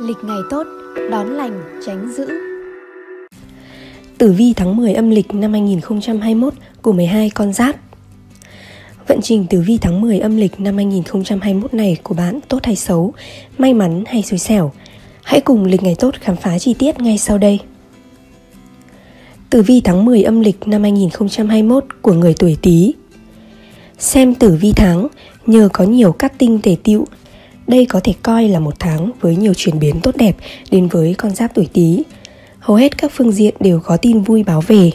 Lịch ngày tốt, đón lành, tránh dữ. Tử vi tháng 10 âm lịch năm 2021 của 12 con giáp Vận trình tử vi tháng 10 âm lịch năm 2021 này của bạn tốt hay xấu, may mắn hay xui xẻo? Hãy cùng lịch ngày tốt khám phá chi tiết ngay sau đây. Tử vi tháng 10 âm lịch năm 2021 của người tuổi Tý. Xem tử vi tháng, nhờ có nhiều các tinh tề tựu đây có thể coi là một tháng với nhiều chuyển biến tốt đẹp đến với con giáp tuổi Tý. Hầu hết các phương diện đều có tin vui báo về.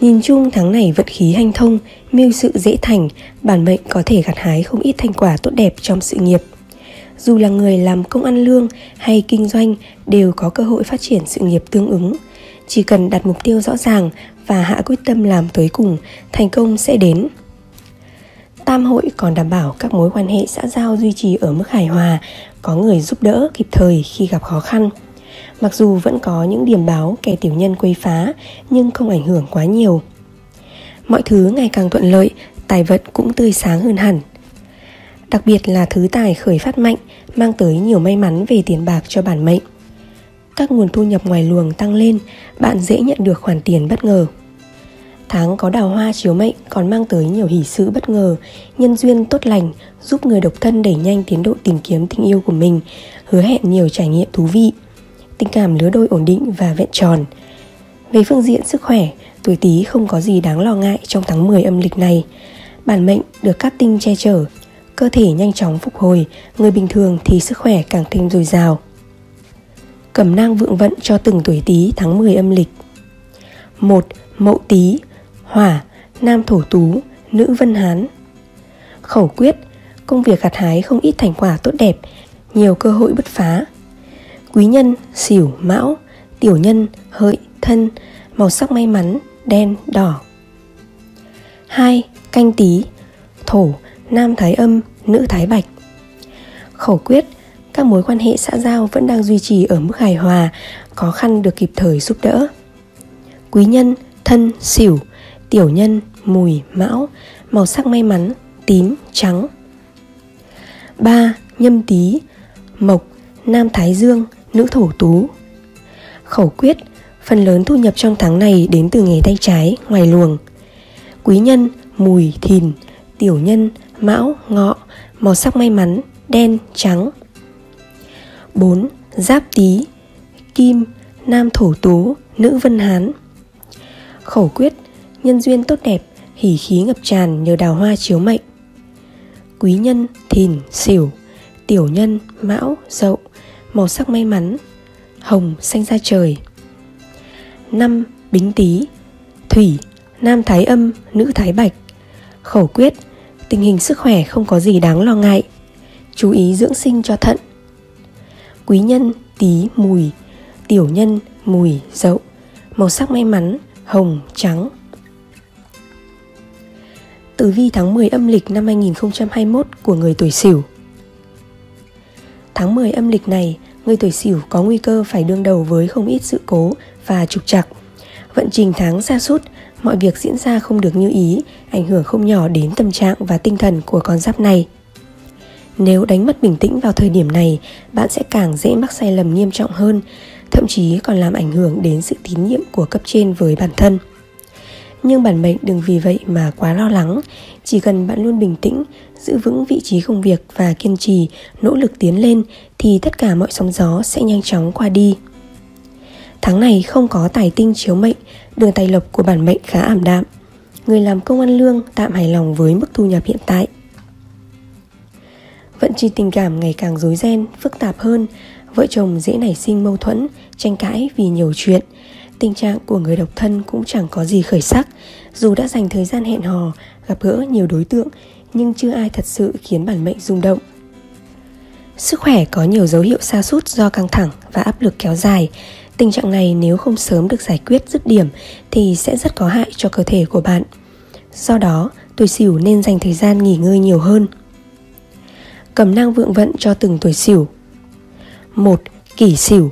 Nhìn chung tháng này vận khí hanh thông, mưu sự dễ thành, bản mệnh có thể gặt hái không ít thành quả tốt đẹp trong sự nghiệp. Dù là người làm công ăn lương hay kinh doanh đều có cơ hội phát triển sự nghiệp tương ứng. Chỉ cần đặt mục tiêu rõ ràng và hạ quyết tâm làm tới cùng, thành công sẽ đến. Tam hội còn đảm bảo các mối quan hệ xã giao duy trì ở mức hài hòa, có người giúp đỡ kịp thời khi gặp khó khăn. Mặc dù vẫn có những điểm báo kẻ tiểu nhân quấy phá, nhưng không ảnh hưởng quá nhiều. Mọi thứ ngày càng thuận lợi, tài vận cũng tươi sáng hơn hẳn. Đặc biệt là thứ tài khởi phát mạnh, mang tới nhiều may mắn về tiền bạc cho bản mệnh. Các nguồn thu nhập ngoài luồng tăng lên, bạn dễ nhận được khoản tiền bất ngờ. Tháng có đào hoa chiếu mệnh còn mang tới nhiều hỷ sự bất ngờ, nhân duyên tốt lành, giúp người độc thân đẩy nhanh tiến độ tìm kiếm tình yêu của mình, hứa hẹn nhiều trải nghiệm thú vị. Tình cảm lứa đôi ổn định và vẹn tròn. Về phương diện sức khỏe, tuổi Tý không có gì đáng lo ngại trong tháng 10 âm lịch này. Bản mệnh được các tinh che chở, cơ thể nhanh chóng phục hồi, người bình thường thì sức khỏe càng thêm dồi dào. Cẩm nang vượng vận cho từng tuổi Tý tháng 10 âm lịch. 1. Mậu Tý Hỏa, nam thổ tú, nữ vân hán Khẩu quyết, công việc gặt hái không ít thành quả tốt đẹp, nhiều cơ hội bứt phá. Quý nhân, xỉu, mão, tiểu nhân, hợi, thân, màu sắc may mắn, đen, đỏ. 2. Canh tí, thổ, nam thái âm, nữ thái bạch. Khẩu quyết, các mối quan hệ xã giao vẫn đang duy trì ở mức hài hòa, khó khăn được kịp thời giúp đỡ. Quý nhân, thân, xỉu, tiểu nhân, mùi, mão, màu sắc may mắn, tím, trắng. 3. Nhâm tý, mộc, nam thái dương, nữ thổ tú. Khẩu quyết, phần lớn thu nhập trong tháng này đến từ nghề tay trái, ngoài luồng. Quý nhân, mùi, thìn, tiểu nhân, mão, ngọ, màu sắc may mắn, đen, trắng. 4. Giáp tý, kim, nam thổ tú, nữ vân hán. Khẩu quyết, nhân duyên tốt đẹp, hỉ khí ngập tràn nhờ đào hoa chiếu mệnh. Quý nhân, thìn, xỉu, tiểu nhân, mão, dậu, màu sắc may mắn, hồng, xanh ra trời. năm Bính tý, thủy, nam thái âm, nữ thái bạch. Khẩu quyết, tình hình sức khỏe không có gì đáng lo ngại. Chú ý dưỡng sinh cho thận. Quý nhân, tý, mùi, tiểu nhân, mùi, dậu, màu sắc may mắn, hồng, trắng. Tử vi tháng 10 âm lịch năm 2021 của người tuổi Sửu. Tháng 10 âm lịch này, người tuổi Sửu có nguy cơ phải đương đầu với không ít sự cố và trục trặc. Vận trình tháng xa sút, mọi việc diễn ra không được như ý, ảnh hưởng không nhỏ đến tâm trạng và tinh thần của con giáp này. Nếu đánh mất bình tĩnh vào thời điểm này, bạn sẽ càng dễ mắc sai lầm nghiêm trọng hơn, thậm chí còn làm ảnh hưởng đến sự tín nhiệm của cấp trên với bản thân nhưng bản mệnh đừng vì vậy mà quá lo lắng. Chỉ cần bạn luôn bình tĩnh, giữ vững vị trí công việc và kiên trì, nỗ lực tiến lên, thì tất cả mọi sóng gió sẽ nhanh chóng qua đi. Tháng này không có tài tinh chiếu mệnh, đường tài lộc của bản mệnh khá ảm đạm. Người làm công ăn lương tạm hài lòng với mức thu nhập hiện tại. Vận trình tình cảm ngày càng rối ren, phức tạp hơn. Vợ chồng dễ nảy sinh mâu thuẫn, tranh cãi vì nhiều chuyện. Tình trạng của người độc thân cũng chẳng có gì khởi sắc Dù đã dành thời gian hẹn hò, gặp gỡ nhiều đối tượng Nhưng chưa ai thật sự khiến bản mệnh rung động Sức khỏe có nhiều dấu hiệu sa sút do căng thẳng và áp lực kéo dài Tình trạng này nếu không sớm được giải quyết dứt điểm thì sẽ rất có hại cho cơ thể của bạn. Do đó, tuổi sửu nên dành thời gian nghỉ ngơi nhiều hơn. Cầm năng vượng vận cho từng tuổi sửu. một Kỷ sửu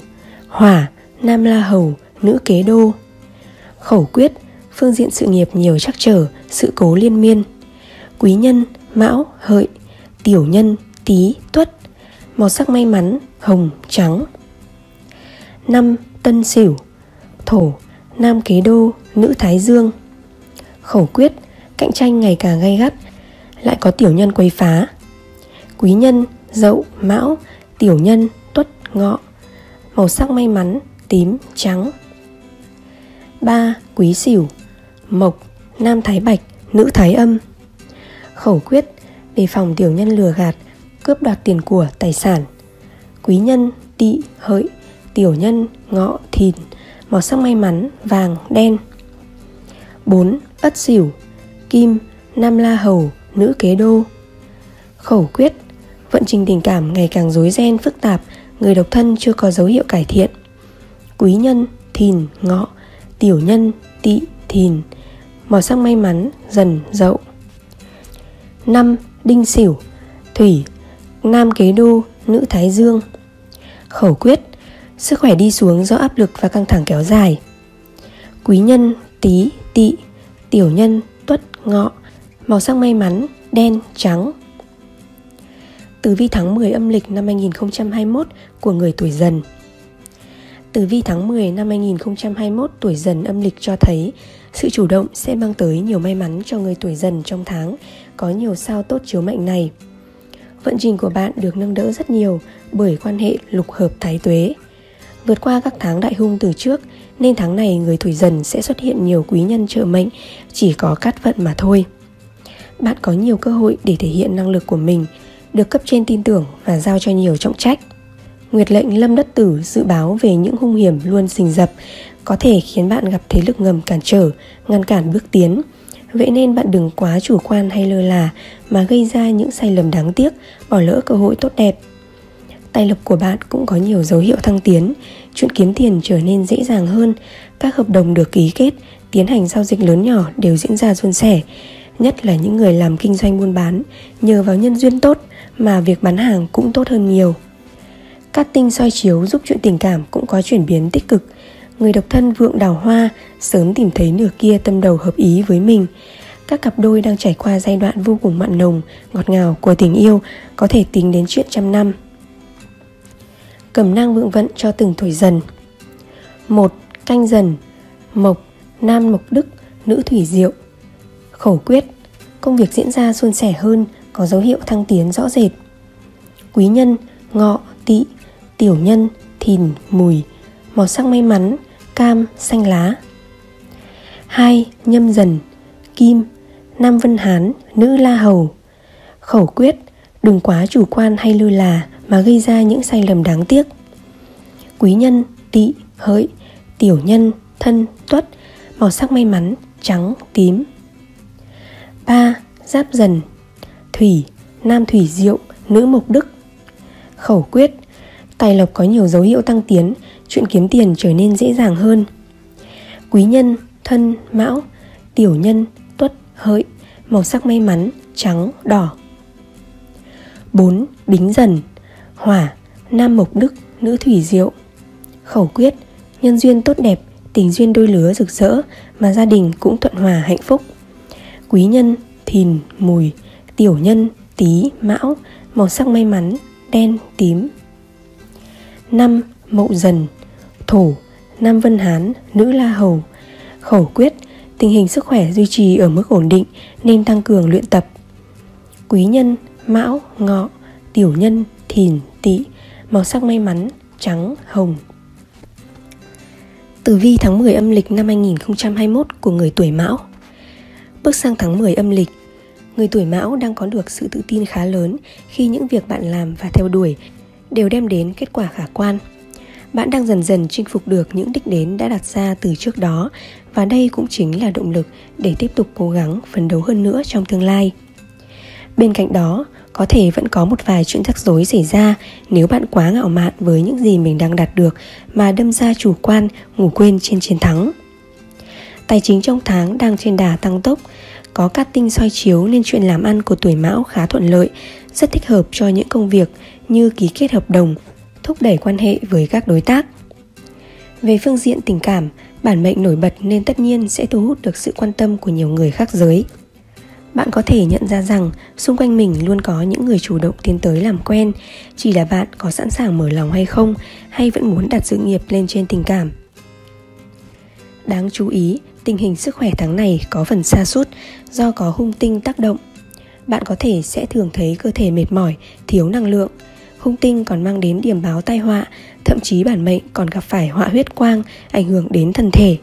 Hỏa, Nam La Hầu, nữ kế đô. Khẩu quyết phương diện sự nghiệp nhiều trắc trở sự cố liên miên. Quý nhân mão hợi tiểu nhân tý tuất Màu sắc may mắn hồng, trắng. Năm Tân Sửu Thổ, nam kế đô, nữ thái dương. Khẩu quyết, cạnh tranh ngày càng gay gắt Lại có tiểu nhân quấy phá. Quý nhân, dậu, mão, tiểu nhân, tuất, ngọ Màu sắc may mắn, tím, trắng. 3. Quý sửu. Mộc, nam thái bạch, nữ thái âm. Khẩu quyết, đề phòng tiểu nhân lừa gạt, cướp đoạt tiền của, tài sản. Quý nhân, tỵ, hợi, tiểu nhân, ngọ, thìn. Màu sắc may mắn, vàng, đen. 4. Ất sửu. Kim, nam la hầu, nữ kế đô. Khẩu quyết Vận trình tình cảm ngày càng rối ren phức tạp Người độc thân chưa có dấu hiệu cải thiện. Quý nhân, thìn, ngọ. Tiểu nhân, Tị thìn Màu sắc may mắn, dần, dậu. 5. Đinh Sửu Thủy Nam kế đô, nữ thái dương. Khẩu quyết Sức khỏe đi xuống do áp lực và căng thẳng kéo dài. Quý nhân, tí, Tị Tiểu nhân, tuất, ngọ Màu sắc may mắn, đen, trắng. Tử vi tháng 10 âm lịch năm 2021 của người tuổi dần. Tử vi tháng 10 năm 2021 tuổi dần âm lịch cho thấy sự chủ động sẽ mang tới nhiều may mắn cho người tuổi dần trong tháng có nhiều sao tốt chiếu mệnh này. Vận trình của bạn được nâng đỡ rất nhiều bởi quan hệ lục hợp thái tuế. Vượt qua các tháng đại hung từ trước nên tháng này người tuổi dần sẽ xuất hiện nhiều quý nhân trợ mệnh, chỉ có cát vận mà thôi. Bạn có nhiều cơ hội để thể hiện năng lực của mình, được cấp trên tin tưởng và giao cho nhiều trọng trách. Nguyệt lệnh lâm đất tử dự báo về những hung hiểm luôn rình rập có thể khiến bạn gặp thế lực ngầm cản trở, ngăn cản bước tiến. Vậy nên bạn đừng quá chủ quan hay lơ là mà gây ra những sai lầm đáng tiếc, bỏ lỡ cơ hội tốt đẹp. Tài lộc của bạn cũng có nhiều dấu hiệu thăng tiến, chuyện kiếm tiền trở nên dễ dàng hơn, các hợp đồng được ký kết, tiến hành giao dịch lớn nhỏ đều diễn ra suôn sẻ, nhất là những người làm kinh doanh buôn bán, nhờ vào nhân duyên tốt mà việc bán hàng cũng tốt hơn nhiều. Cát tinh soi chiếu giúp chuyện tình cảm cũng có chuyển biến tích cực. Người độc thân vượng đào hoa sớm tìm thấy nửa kia tâm đầu hợp ý với mình. Các cặp đôi đang trải qua giai đoạn vô cùng mặn nồng, ngọt ngào của tình yêu có thể tính đến chuyện trăm năm. Cẩm nang vượng vận cho từng tuổi dần. một Canh dần Mộc, nam mộc đức, nữ thủy diệu Khẩu quyết Công việc diễn ra suôn sẻ hơn, có dấu hiệu thăng tiến rõ rệt Quý nhân, ngọ, tỵ, tiểu nhân, thìn, mùi Màu sắc may mắn, cam, xanh lá 2. Nhâm dần Kim, Nam Vân Hán, nữ La Hầu Khẩu quyết Đừng quá chủ quan hay lơ là mà gây ra những sai lầm đáng tiếc Quý nhân, tỵ, hợi, tiểu nhân, thân, tuất Màu sắc may mắn, trắng, tím 3. Giáp dần Thủy, Nam Thủy Diệu, nữ Mộc Đức Khẩu quyết Tài lộc có nhiều dấu hiệu tăng tiến, chuyện kiếm tiền trở nên dễ dàng hơn. Quý nhân, thân, mão, tiểu nhân, tuất, hợi, màu sắc may mắn, trắng, đỏ. 4. Bính dần Hỏa, nam mộc đức, nữ thủy diệu Khẩu quyết, nhân duyên tốt đẹp, tình duyên đôi lứa rực rỡ mà gia đình cũng thuận hòa hạnh phúc. Quý nhân, thìn, mùi, tiểu nhân, tí, mão, màu sắc may mắn, đen, tím, 5. Mậu dần, Thổ, Nam Vân Hán, Nữ La Hầu. Khẩu quyết, Tình hình sức khỏe duy trì ở mức ổn định Nên tăng cường luyện tập. Quý nhân, Mão, Ngọ, Tiểu nhân, Thìn, Tỵ, Màu sắc may mắn, Trắng, Hồng. Tử vi tháng 10 âm lịch năm 2021 của người tuổi Mão. Bước sang tháng 10 âm lịch, Người tuổi Mão đang có được sự tự tin khá lớn khi những việc bạn làm và theo đuổi đều đem đến kết quả khả quan. Bạn đang dần dần chinh phục được những đích đến đã đặt ra từ trước đó, và đây cũng chính là động lực để tiếp tục cố gắng phấn đấu hơn nữa trong tương lai. Bên cạnh đó, có thể vẫn có một vài chuyện rắc rối xảy ra nếu bạn quá ngạo mạn với những gì mình đang đạt được mà đâm ra chủ quan, ngủ quên trên chiến thắng. Tài chính trong tháng đang trên đà tăng tốc, có cát tinh soi chiếu nên chuyện làm ăn của tuổi mão khá thuận lợi rất thích hợp cho những công việc như ký kết hợp đồng, thúc đẩy quan hệ với các đối tác. Về phương diện tình cảm, bản mệnh nổi bật nên tất nhiên sẽ thu hút được sự quan tâm của nhiều người khác giới. bạn có thể nhận ra rằng xung quanh mình luôn có những người chủ động tiến tới làm quen chỉ là bạn có sẵn sàng mở lòng hay không hay vẫn muốn đặt sự nghiệp lên trên tình cảm đáng chú ý tình hình sức khỏe tháng này có phần xa sút do có hung tinh tác động bạn có thể sẽ thường thấy cơ thể mệt mỏi thiếu năng lượng. Hung tinh còn mang đến điểm báo tai họa thậm chí bản mệnh còn gặp phải họa huyết quang ảnh hưởng đến thân thể.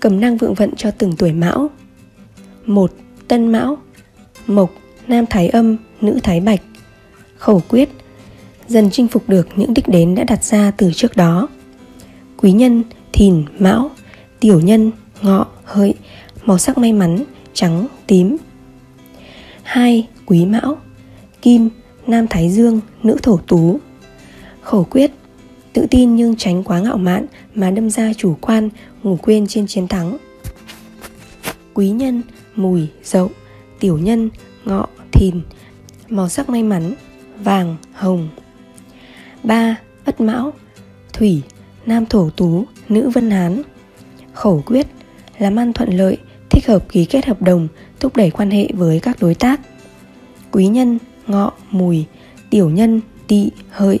Cầm năng vượng vận cho từng tuổi mão. 1. Tân Mão. Mộc, Nam Thái Âm, Nữ Thái Bạch. Khẩu quyết. Dần chinh phục được những đích đến đã đặt ra từ trước đó. Quý nhân, Thìn, Mão. Tiểu nhân, Ngọ, Hợi. Màu sắc may mắn, trắng, tím. 2. Quý Mão. Kim, Nam Thái Dương, Nữ Thổ Tú. Khẩu quyết Tự tin nhưng tránh quá ngạo mạn mà đâm ra chủ quan, ngủ quên trên chiến thắng. Quý nhân, mùi, dậu, tiểu nhân, ngọ, thìn. Màu sắc may mắn, vàng, hồng. 3. Ất mão. Thủy, nam thổ tú, nữ vân hán. Khẩu quyết Làm ăn thuận lợi, thích hợp ký kết hợp đồng, thúc đẩy quan hệ với các đối tác Quý nhân, ngọ, mùi, tiểu nhân, tỵ, hợi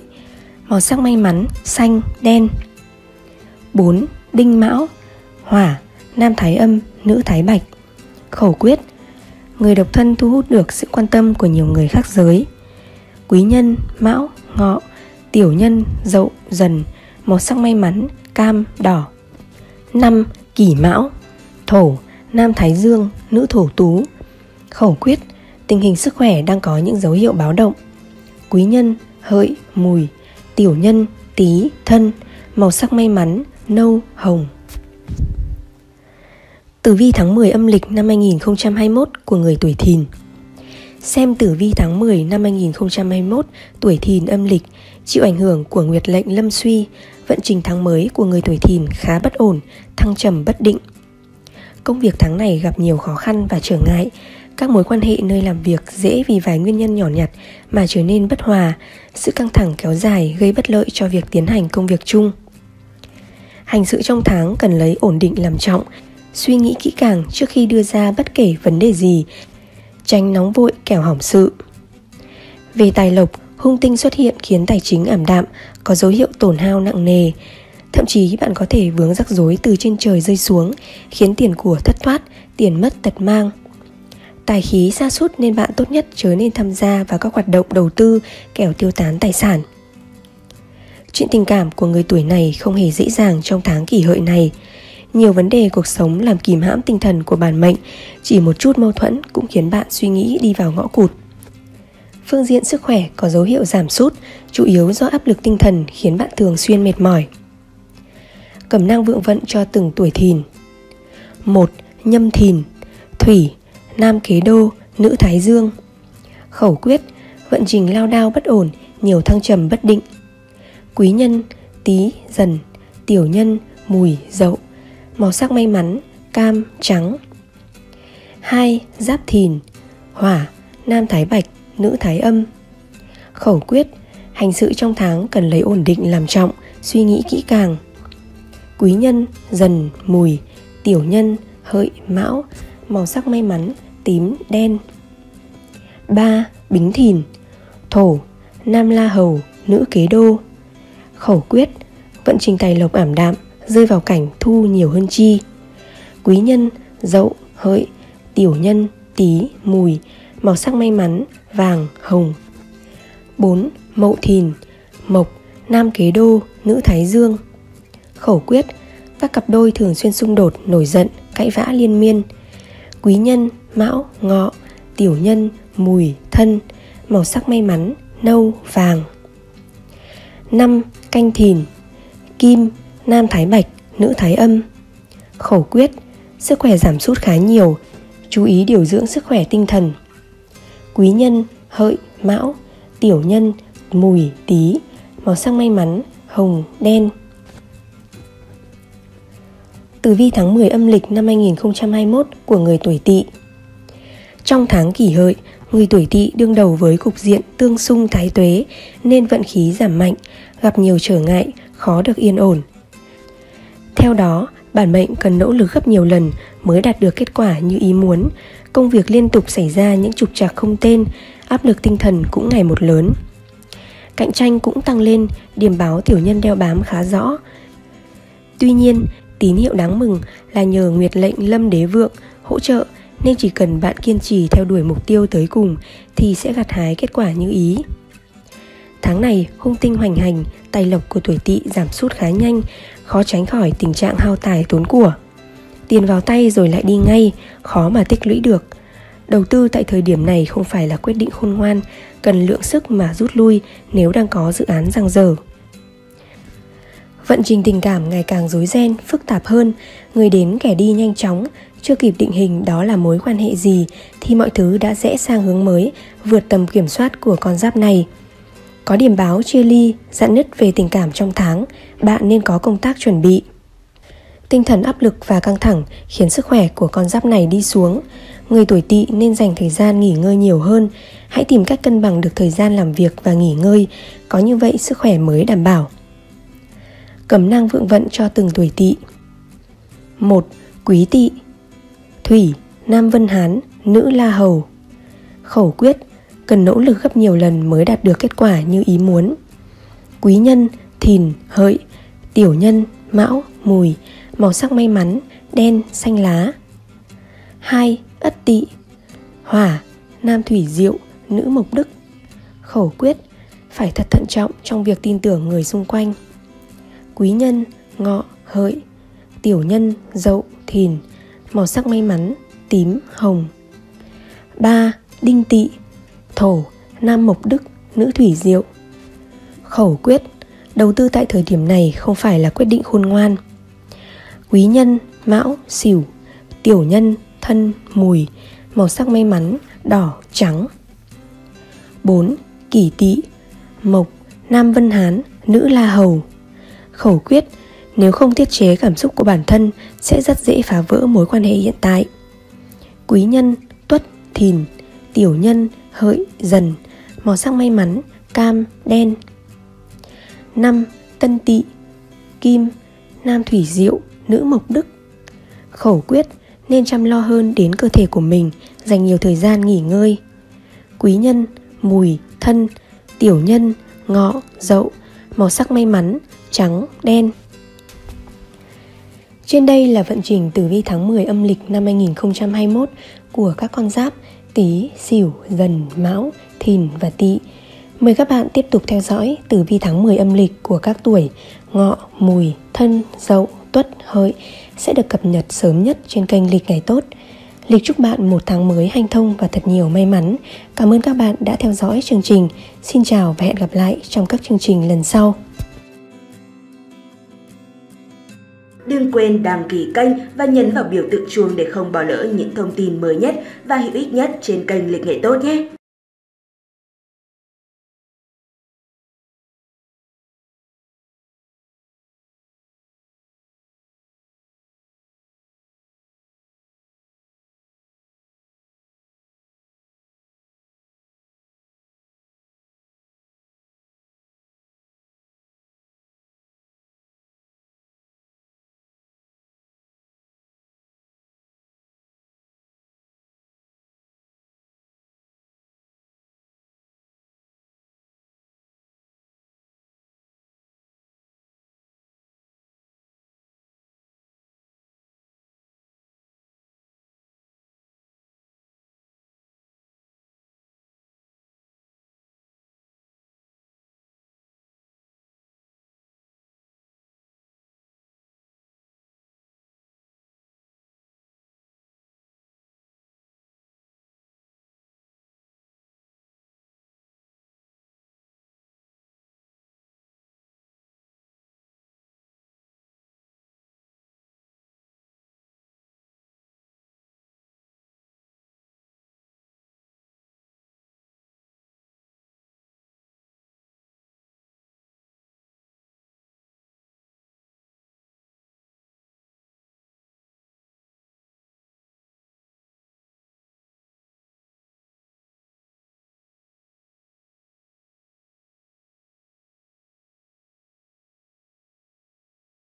Màu sắc may mắn, xanh, đen 4. Đinh mão Hỏa, nam thái âm, nữ thái bạch Khẩu quyết Người độc thân thu hút được sự quan tâm của nhiều người khác giới Quý nhân, mão, ngọ, tiểu nhân, dậu, dần Màu sắc may mắn, cam, đỏ 5. Kỷ mão Thổ, nam thái dương, nữ thổ tú. Khẩu quyết Tình hình sức khỏe đang có những dấu hiệu báo động. Quý nhân, hợi, mùi. Tiểu nhân, tí, thân. Màu sắc may mắn, nâu, hồng. Tử vi tháng 10 âm lịch năm 2021 của người tuổi thìn. Xem tử vi tháng 10 năm 2021 tuổi thìn âm lịch chịu ảnh hưởng của nguyệt lệnh lâm suy, vận trình tháng mới của người tuổi thìn khá bất ổn, thăng trầm bất định. Công việc tháng này gặp nhiều khó khăn và trở ngại, các mối quan hệ nơi làm việc dễ vì vài nguyên nhân nhỏ nhặt mà trở nên bất hòa, sự căng thẳng kéo dài gây bất lợi cho việc tiến hành công việc chung. Hành sự trong tháng cần lấy ổn định làm trọng, suy nghĩ kỹ càng trước khi đưa ra bất kể vấn đề gì, tránh nóng vội kẻo hỏng sự. Về tài lộc, hung tinh xuất hiện khiến tài chính ảm đạm, có dấu hiệu tổn hao nặng nề. Thậm chí bạn có thể vướng rắc rối từ trên trời rơi xuống, khiến tiền của thất thoát, tiền mất tật mang. Tài khí xa sút nên bạn tốt nhất chớ nên tham gia vào các hoạt động đầu tư kẻo tiêu tán tài sản. Chuyện tình cảm của người tuổi này không hề dễ dàng trong tháng kỷ hợi này nhiều vấn đề cuộc sống làm kìm hãm tinh thần của bản mệnh chỉ một chút mâu thuẫn cũng khiến bạn suy nghĩ đi vào ngõ cụt phương diện sức khỏe có dấu hiệu giảm sút chủ yếu do áp lực tinh thần khiến bạn thường xuyên mệt mỏi cẩm năng vượng vận cho từng tuổi thìn. Một nhâm thìn. Thủy nam kế đô nữ thái dương. Khẩu quyết vận trình lao đao bất ổn nhiều thăng trầm bất định. Quý nhân tý dần. Tiểu nhân mùi dậu. Màu sắc may mắn cam, trắng. 2. Giáp thìn. Hỏa, nam thái bạch, nữ thái âm. Khẩu quyết Hành sự trong tháng cần lấy ổn định làm trọng Suy nghĩ kỹ càng. Quý nhân, dần, mùi Tiểu nhân, hợi, mão Màu sắc may mắn, tím, đen 3. Bính thìn Thổ, nam la hầu, nữ kế đô Khẩu quyết Vận trình tài lộc ảm đạm rơi vào cảnh thu nhiều hơn chi quý nhân dậu hợi tiểu nhân tí mùi màu sắc may mắn vàng hồng 4. Mậu thìn Mộc, nam kế đô, nữ thái dương Khẩu quyết Các cặp đôi thường xuyên xung đột, nổi giận, cãi vã liên miên Quý nhân, mão, ngọ, tiểu nhân, mùi, thân Màu sắc may mắn, nâu, vàng năm Canh thìn Kim, nam thái bạch, nữ thái âm. Khẩu quyết, sức khỏe giảm sút khá nhiều, chú ý điều dưỡng sức khỏe tinh thần. Quý nhân, hợi, mão, tiểu nhân, mùi, tí, màu sắc may mắn, hồng, đen. Tử vi tháng 10 âm lịch năm 2021 của người tuổi Tỵ. Trong tháng kỷ hợi, người tuổi Tỵ đương đầu với cục diện tương xung thái tuế nên vận khí giảm mạnh, gặp nhiều trở ngại, khó được yên ổn, theo đó, bản mệnh cần nỗ lực gấp nhiều lần mới đạt được kết quả như ý muốn, công việc liên tục xảy ra những trục trặc không tên, áp lực tinh thần cũng ngày một lớn. Cạnh tranh cũng tăng lên, điểm báo tiểu nhân đeo bám khá rõ. Tuy nhiên, tín hiệu đáng mừng là nhờ Nguyệt lệnh Lâm Đế Vượng hỗ trợ nên chỉ cần bạn kiên trì theo đuổi mục tiêu tới cùng thì sẽ gặt hái kết quả như ý. Tháng này, hung tinh hoành hành, tài lộc của tuổi tỵ giảm sút khá nhanh, khó tránh khỏi tình trạng hao tài tốn của. Tiền vào tay rồi lại đi ngay, khó mà tích lũy được. Đầu tư tại thời điểm này không phải là quyết định khôn ngoan, cần lượng sức mà rút lui nếu đang có dự án giang dở. Vận trình tình cảm ngày càng rối ren, phức tạp hơn, người đến kẻ đi nhanh chóng, chưa kịp định hình đó là mối quan hệ gì thì mọi thứ đã rẽ sang hướng mới, vượt tầm kiểm soát của con giáp này. Có điểm báo chia ly, dặn nứt về tình cảm trong tháng, bạn nên có công tác chuẩn bị. Tinh thần áp lực và căng thẳng khiến sức khỏe của con giáp này đi xuống. Người tuổi tỵ nên dành thời gian nghỉ ngơi nhiều hơn. Hãy tìm cách cân bằng được thời gian làm việc và nghỉ ngơi, có như vậy sức khỏe mới đảm bảo. Cẩm năng vượng vận cho từng tuổi tỵ. 1. Quý tỵ Thủy, Nam Vân Hán, Nữ La Hầu Khẩu quyết, cần nỗ lực gấp nhiều lần mới đạt được kết quả như ý muốn. Quý nhân, Thìn, Hợi, Tiểu nhân, Mão, Mùi, màu sắc may mắn, đen, xanh lá. 2. Ất Tỵ Hỏa, Nam Thủy Diệu, Nữ Mộc Đức Khẩu quyết, phải thật thận trọng trong việc tin tưởng người xung quanh. Quý nhân, Ngọ, Hợi, Tiểu nhân, Dậu, Thìn, màu sắc may mắn, tím, hồng. 3. Đinh Tỵ Thổ, Nam Mộc Đức, Nữ Thủy Diệu Khẩu quyết Đầu tư tại thời điểm này không phải là quyết định khôn ngoan Quý nhân, mão, xỉu Tiểu nhân, thân, mùi Màu sắc may mắn, đỏ, trắng 4. Kỷ tỵ Mộc, Nam Vân Hán, Nữ La Hầu Khẩu quyết Nếu không tiết chế cảm xúc của bản thân Sẽ rất dễ phá vỡ mối quan hệ hiện tại. Quý nhân, tuất, thìn Tiểu nhân, hợi, dần Màu sắc may mắn, cam, đen. Năm Tân tỵ Kim, nam thủy diệu, nữ mộc đức. Khẩu quyết nên chăm lo hơn đến cơ thể của mình Dành nhiều thời gian nghỉ ngơi. Quý nhân, mùi, thân, tiểu nhân, ngọ, dậu Màu sắc may mắn, trắng, đen trên đây là vận trình tử vi tháng 10 âm lịch năm 2021 của các con giáp Tý, Sửu, Dần, Mão, Thìn và Tỵ. Mời các bạn tiếp tục theo dõi tử vi tháng 10 âm lịch của các tuổi Ngọ, Mùi, Thân, Dậu, Tuất, Hợi sẽ được cập nhật sớm nhất trên kênh Lịch Ngày Tốt. Lịch chúc bạn một tháng mới hanh thông và thật nhiều may mắn. Cảm ơn các bạn đã theo dõi chương trình. Xin chào và hẹn gặp lại trong các chương trình lần sau. Đừng quên đăng ký kênh và nhấn vào biểu tượng chuông để không bỏ lỡ những thông tin mới nhất và hữu ích nhất trên kênh Lịch Nghệ Tốt nhé!